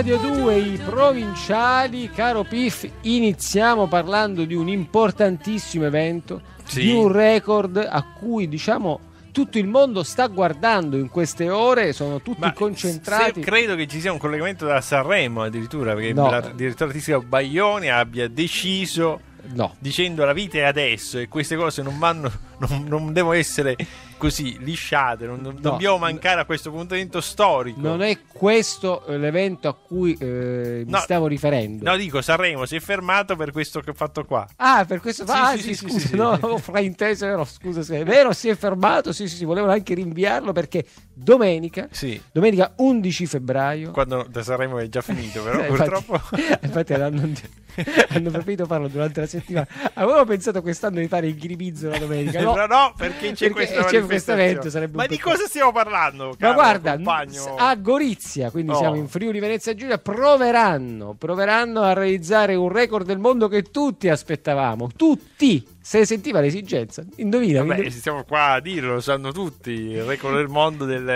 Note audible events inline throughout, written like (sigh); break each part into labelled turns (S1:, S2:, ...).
S1: Radio 2 i provinciali, caro Piff, iniziamo parlando di un importantissimo evento,
S2: Sì.
S1: di un record a cui diciamo tutto il mondo sta guardando in queste ore, sono tutti
S2: Ma
S1: concentrati.
S2: credo che ci sia un collegamento da Sanremo addirittura, perché
S1: No.
S2: la direttore artistico Baglioni abbia deciso,
S1: No,
S2: dicendo la vita è adesso e queste cose non vanno, non, non devono essere così lisciate, non non
S1: No.
S2: dobbiamo mancare a questo appuntamento storico.
S1: non è questo l'evento a cui eh, mi
S2: No.
S1: stavo riferendo.
S2: No, dico Sanremo si è fermato per questo che ho fatto qua.
S1: Ah, per questo
S2: Sì,
S1: ah,
S2: sì,
S1: sì,
S2: sì,
S1: scusa,
S2: sì,
S1: no, ho frainteso, no, scusa se è vero, si è fermato, sì, sì, sì, volevano anche rinviarlo perché domenica,
S2: Sì.
S1: domenica 11 febbraio,
S2: Quando da Sanremo è già finito, però
S1: Eh,
S2: purtroppo. (laughs)
S1: infatti, infatti hanno, (laughs) hanno preferito farlo durante la settimana. Avevo pensato quest'anno di fare il ghiribizzo la domenica, (laughs) no?
S2: No, no, perché c'è
S1: Perché c'è questo evento,
S2: Ma di cosa stiamo parlando?
S1: Ma
S2: caro
S1: guarda,
S2: compagno?
S1: a Gorizia, quindi
S2: Oh.
S1: siamo in Friuli Venezia Giulia, proveranno, proveranno a realizzare un record del mondo che tutti aspettavamo, tutti, se ne sentiva l'esigenza. Indovina,
S2: Vabbè,
S1: indovina-
S2: stiamo qua a dirlo, lo sanno tutti. Il record del mondo del,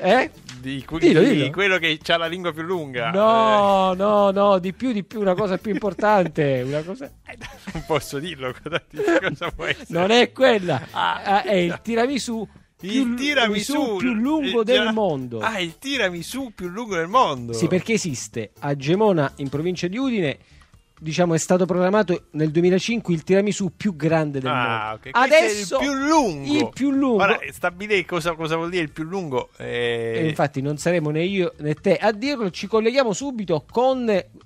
S1: eh?
S2: di,
S1: Dillo,
S2: di
S1: dillo.
S2: quello che ha la lingua più lunga.
S1: No, no, no, di più, di più, una cosa più importante, una cosa...
S2: Eh, non posso dirlo. Cosa, può essere?
S1: Non è quella,
S2: Ah.
S1: Ah, è il tiramisù
S2: il tiramisù
S1: più lungo del
S2: tira-
S1: mondo.
S2: Ah, il tiramisù più lungo del mondo.
S1: Sì, perché esiste a Gemona, in provincia di Udine, diciamo è stato programmato nel 2005 il tiramisù più grande del
S2: Ah,
S1: mondo.
S2: ok. Questo è
S1: Adesso
S2: il più lungo.
S1: il più lungo.
S2: Ora, stabilire cosa, cosa vuol dire il più lungo. eh,
S1: E infatti non saremo né io né te a dirlo, ci colleghiamo subito con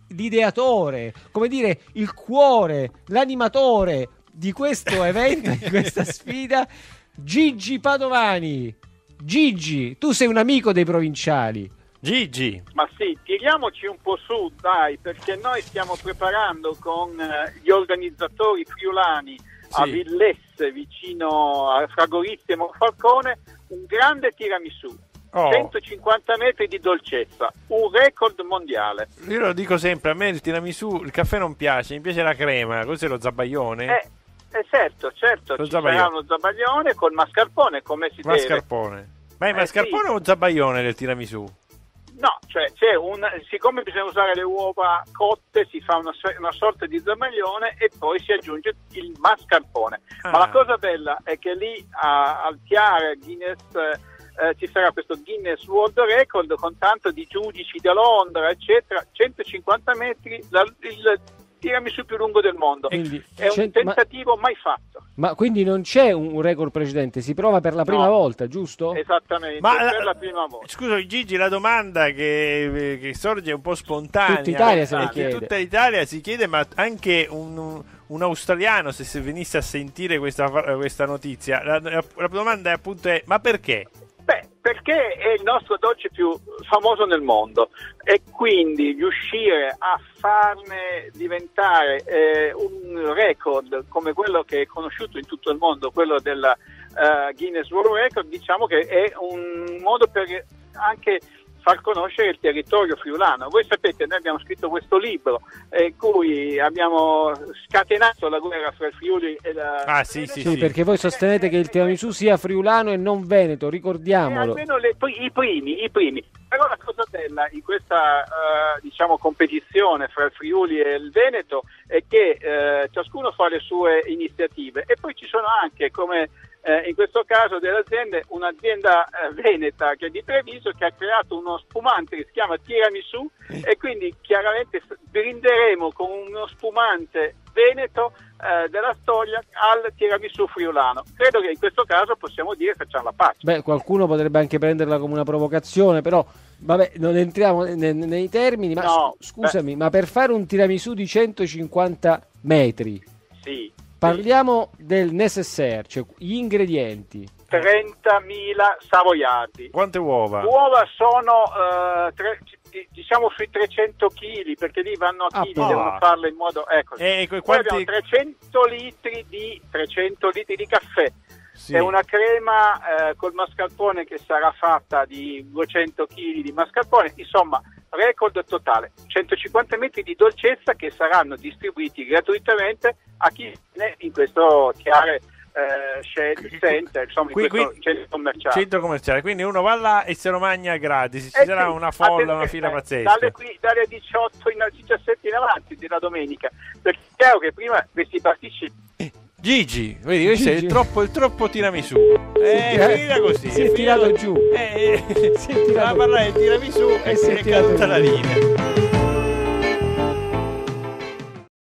S1: l'ideatore, come dire, il cuore, l'animatore di questo evento, di questa (laughs) sfida, Gigi Padovani. Gigi, tu sei un amico dei provinciali.
S2: Gigi.
S3: Ma sì, tiriamoci un po' su, dai, perché noi stiamo preparando con eh, gli organizzatori friulani a
S2: Sì.
S3: Villesse, vicino a Fragorizia e Monfalcone, un grande tiramisù.
S2: Oh.
S3: 150 metri di dolcezza, un record mondiale.
S2: Io lo dico sempre, a me il tiramisù, il caffè non piace, mi piace la crema, cos'è lo zabaione?
S3: Eh, eh, certo, certo,
S2: Lo
S3: ci
S2: zabaglione.
S3: sarà uno zabaglione col mascarpone, come si deve.
S2: mascarpone. Ma è
S3: Eh,
S2: mascarpone
S3: sì.
S2: o zabaione del tiramisù?
S3: Cioè c'è un, siccome bisogna usare le uova cotte, si fa una, una sorta di zamaglione e poi si aggiunge il mascarpone.
S2: Ah.
S3: Ma la cosa bella è che lì a, al Chiare Guinness eh, ci sarà questo Guinness World Record con tanto di giudici da Londra, eccetera, 150 metri, la- il tiramisù più lungo del mondo.
S1: Quindi,
S3: È un
S1: cento- ma-
S3: tentativo mai fatto.
S1: Ma quindi non c'è un record precedente, si prova per la prima
S3: No.
S1: volta, giusto?
S3: Esattamente,
S2: Ma
S3: per
S2: la-
S3: la prima volta.
S2: Scusa Gigi, la domanda che, che sorge è un po' spontanea.
S1: Tutta Italia se ne chiede.
S2: Tutta Italia si chiede, ma anche un, un australiano se, se venisse a sentire questa, questa notizia. La, la- la domanda è appunto è, ma perché?
S3: Perché è il nostro dolce più famoso nel mondo e quindi riuscire a farne diventare eh, un record come quello che è conosciuto in tutto il mondo, quello della eh, Guinness World Record, diciamo che è un modo per anche far conoscere il territorio friulano. Voi sapete, noi abbiamo scritto questo libro eh, in cui abbiamo scatenato la guerra fra il Friuli e la...
S2: Ah, sì, sì,
S1: Sì, perché voi sostenete che il tiramisù sia friulano e non veneto,
S3: Eh,
S1: ricordiamolo.
S3: almeno le- i primi, i primi. Però la cosa bella in questa eh, diciamo, competizione fra il Friuli e il Veneto è che eh, ciascuno fa le sue iniziative e poi ci sono anche, come eh, in questo caso delle aziende, un'azienda eh, veneta che è di Treviso che ha creato uno spumante che si chiama Tiramisù e quindi chiaramente brinderemo con uno spumante veneto eh, della storia al tiramisù friulano. Credo che in questo caso possiamo dire facciamo la pace.
S1: Beh, qualcuno potrebbe anche prenderla come una provocazione, però vabbè, non entriamo ne- nei termini, ma
S3: No,
S1: sc- scusami, ma per fare un tiramisù di 150 metri,
S3: Sì.
S1: Parliamo del necessaire, cioè gli ingredienti.
S3: 30.000 savoiardi.
S2: Quante uova?
S3: Uova sono eh, tre- di- diciamo sui 300 kg perché lì vanno a
S1: Ah,
S3: chili,
S1: pa.
S3: devono farle in modo ecco.
S2: E ecco,
S3: Poi
S2: quanti-
S3: abbiamo 300 litri di 300 litri di caffè.
S2: Sì.
S3: È una crema eh, col mascarpone che sarà fatta di 200 kg di mascarpone, insomma, record totale. 150 metri di dolcezza che saranno distribuiti gratuitamente a chi viene in questo chiare eh, Center, insomma,
S2: Qui- qui-
S3: centro commerciale.
S2: Centro commerciale, quindi uno va là e se lo mangia gratis. Ci
S3: Eh
S2: sarà
S3: sì,
S2: una folla, una fila
S3: eh,
S2: pazzesca.
S3: Dalle, qui- dalle 18 in, 17 in avanti della domenica. Perché è chiaro che prima questi participi
S2: Gigi, vedi, questo è
S1: Gigi.
S2: il troppo, il troppo tiramisù. Eh,
S1: tira-
S2: finita così.
S1: si è tirato giù.
S2: Eh, eh,
S1: Si è tirato-
S2: Stava a parlare del tiramisù e,
S1: e
S2: si è caduta la linea.